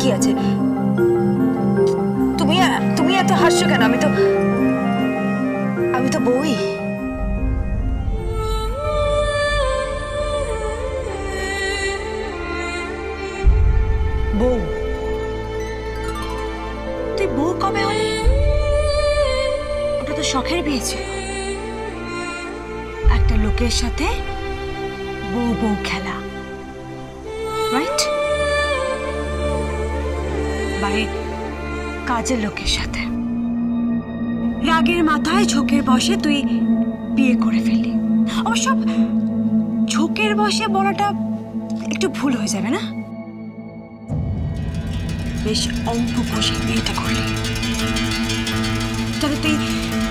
কি আছে? তুমি তুমি এত কেন? আমি তো আমি তো বই। বউ। তুই বউ কবে ওটা তো শখের বিয়ে একটা লোকের সাথে বউ বউ খেলা। রাইট বাড়ির কাজের লোকের সাথে। রাগের মাথায় ঝোঁকের বসে তুই বিয়ে করে ফেললি। অবশ্য ঝোঁকের বসে বলাটা একটু ভুল হয়ে যাবে না? বেশ অল্প বসে বিয়েটা করলি। তবে তুই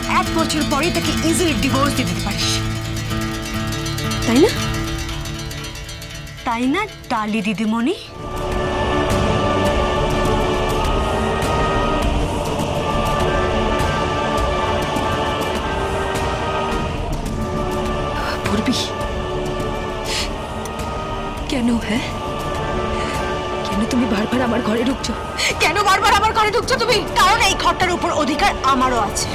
এক বছর পরে তাকে ইজিলি ডিভোর্স দিতে পারিস। তাই না? তাই না, ডালি দিদিমণি? পড়বি কেন হ্যাঁ? কেন তুমি বারবার আমার ঘরে ঢুকছো? কেন বারবার আমার ঘরে ঢুকছো তুমি? কারণ এই ঘরটার উপর অধিকার আমারও আছে।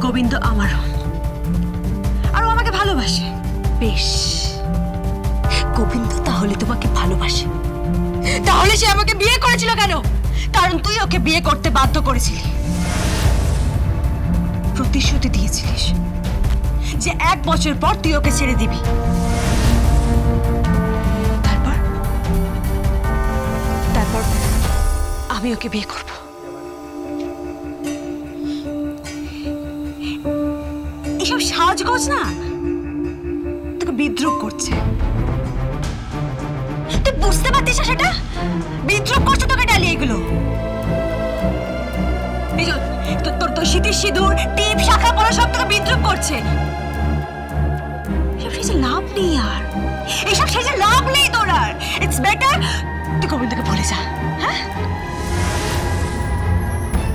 গোবিন্দ আমারও। আর আমাকে ভালোবাসে। বেশ। গোবিন্দ তাহলে তোমাকে ভালোবাসে। তাহলে সে আমাকে বিয়ে করেছিল কেন? কারণ তুই ওকে বিয়ে করতে বাধ্য করেছিলি। প্রতিশ্রুতি দিয়েছিলিস যে এক বছর পর তুই ওকে ছেড়ে দিবি। তারপর? তারপর আমি ওকে বিয়ে করব। এসব সাজগোজ না? তোকে বিদ্রুপ করছে। বুঝতে পারতিস সেটা? বিদ্রুপ করছে তোকে ডালি এগুলো। তোর- তোর তোর শীতের সিঁদুর, টিপ, শাখা পরা সব তোকে বিদ্রুপ করছে। এসব সেজে লাভ নেই আর। এসব সেজে লাভ নেই তোর আর। ইটস বেটার তুই গোবিন্দকে বলে যা হ্যাঁ?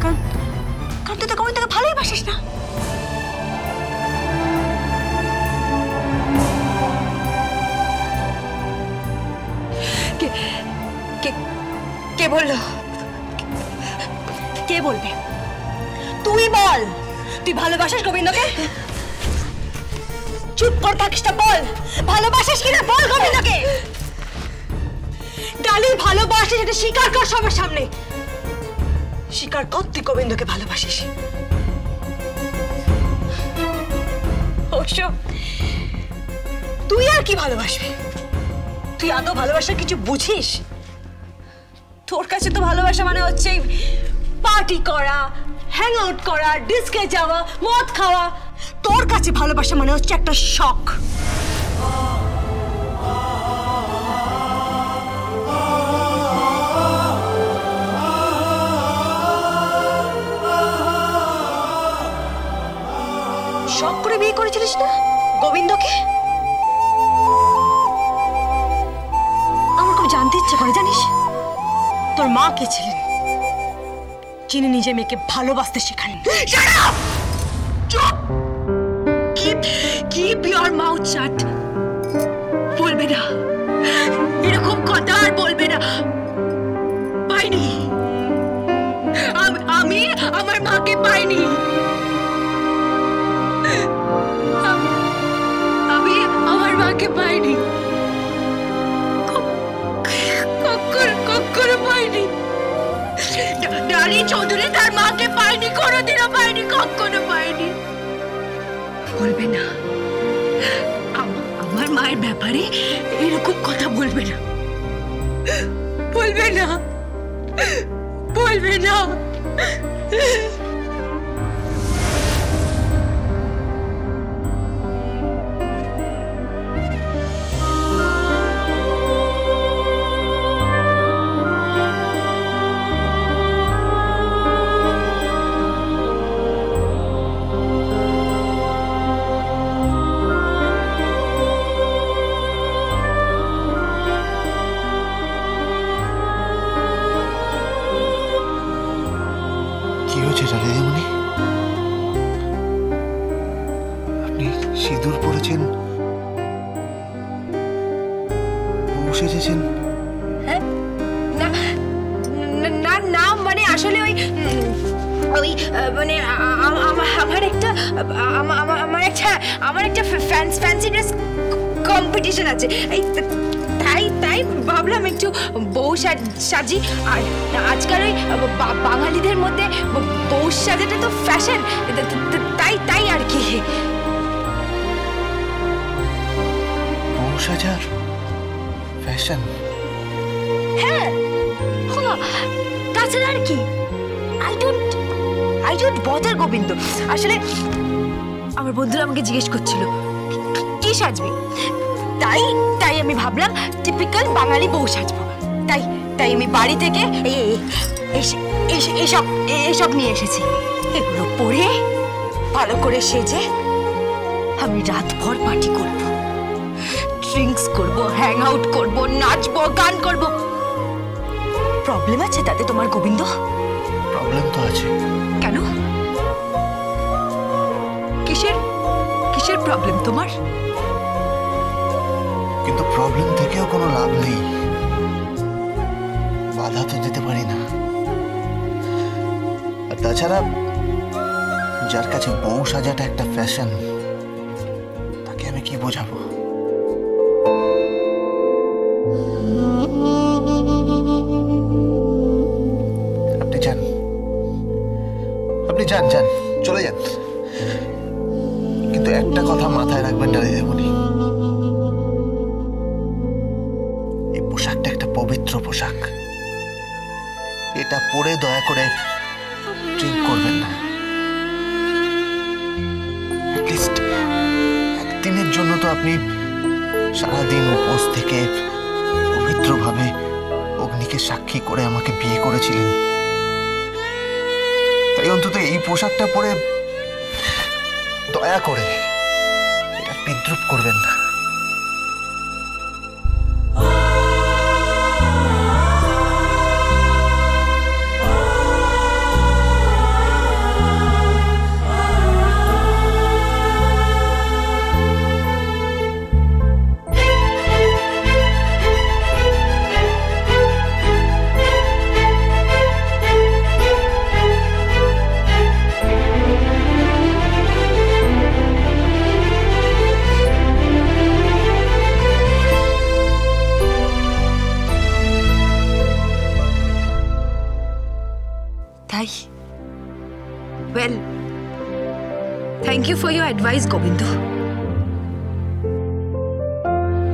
কারণ কারণ তুই তো গোবিন্দকে ভালোই বাসিস না। কে বলবে? তুই বল। তুই ভালোবাসিস গোবিন্দকে? চুপ কর থাকিস বল। ভালোবাসিস কিনা? বল গোবিন্দকে। ডালি ভালোবাসে সেটা স্বীকার কর সবার সামনে। স্বীকার কর তুই গোবিন্দকে ভালোবাসিস। অবশ্য তুই আর কি ভালোবাসবি? তুই আদৌ ভালোবাসার কিছু বুঝিস? তোর কাছে তো ভালোবাসা মানে হচ্ছে পার্টি করা হ্যাং আউট করা ডিস্কে যাওয়া, মদ খাওয়া। তোর কাছে ভালোবাসা মানে হচ্ছে একটা শখ শখ করে বিয়ে করেছিলিস না গোবিন্দকে? তোর মা কে ছিলেন? যিনি নিজে মেয়েকে ভালোবাসতে শেখালেন বলবে না। এরকম কথা আর বলবে না। পাইনি। আমি আমার মাকে পাইনি। কখনো পায়নি বলবে না। আমার মায়ের ব্যাপারে এরকম কথা বলবে না। বলবে না। বলবে না। হয়েছে দিদিমণি আপনি সিঁদুর বউ সেজেছেন না, না- না মানে আসলে ওই ওই মানে আমার একটা, আমা- আমা- আমার একটা আমার একটা ফ্যান্সি ড্রেস কম্পিটিশন আছে। তাই তাই ভাবলাম একটু বউ সাজ- আর আজকাল ওই বাঙালিদের মধ্যে বউ সাজাটা তো ফ্যাশন তাই তাই আর কি। বউ সাজা ফ্যাশন হ্যাঁ। তাছাড়া আর কি? I don't I don't bother Gobinda. আসলে আমার বন্ধুরা আমাকে জিজ্ঞেস করছিল "কি- কি সাজবি? তাই তাই আমি ভাবলাম টিপিক্যাল বাঙালি বউ সাজবো। তাই তাই আমি বাড়ি থেকে এইসব এইসব নিয়ে এসেছি। এগুলো পরে ভালো করে সেজে আমি রাতভর পার্টি করব। ড্রিঙ্কস করব হ্যাং আউট করব নাচবো গান করব। প্রবলেম আছে তাতে তোমার গোবিন্দ? প্রবলেম তো আছে। কেন? কিসের কিসের প্রবলেম তোমার? কিন্তু প্রবলেম থেকেও কোনো লাভ নেই। বাধা তো দিতে পারি না। আর তাছাড়া, যার কাছে বউ সাজাটা একটা ফ্যাশন তাকে আমি কি বোঝাবো? আপনি যান। আপনি যান যান, চলে যান। কিন্তু একটা কথা মাথায় রাখবেন না পোশাক। এটা পরে দয়া করে ড্রিঙ্ক করবেন না। একদিনের জন্য তো আপনি সারাদিন উপোস থেকে পবিত্রভাবে অগ্নিকে সাক্ষী করে আমাকে বিয়ে করেছিলেন। তাই অন্তত এই পোশাকটা পরে দয়া করে এটা বিদ্রুপ করবেন না। অ্যাডভাইস গোবিন্দ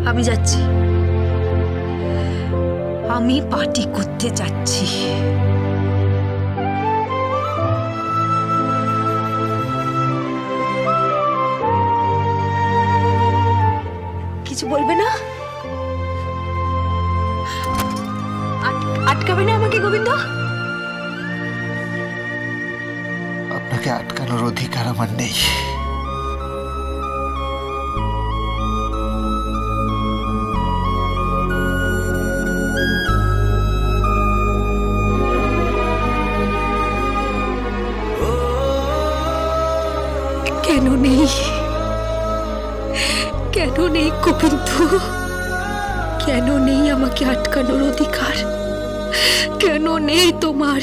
আমি যাচ্ছি। আমি পার্টি করতে যাচ্ছি। কিছু বলবে না? আট- আটকাবে না আমাকে, গোবিন্দ? আপনাকে আটকানোর অধিকার আমার নেই। নেই গোবিন্দ। কেন নেই আমাকে আটকানোর অধিকার? কেন নেই তোমার?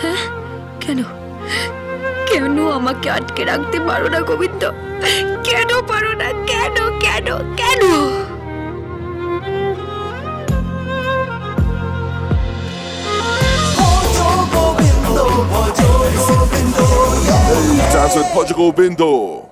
হ্যাঁ? কেন? কেন আমাকে আটকে রাখতে পারো না গোবিন্দ? কেন পারো না? কেন? কেন? কেন? Hey, Taz with Portugal Bindo.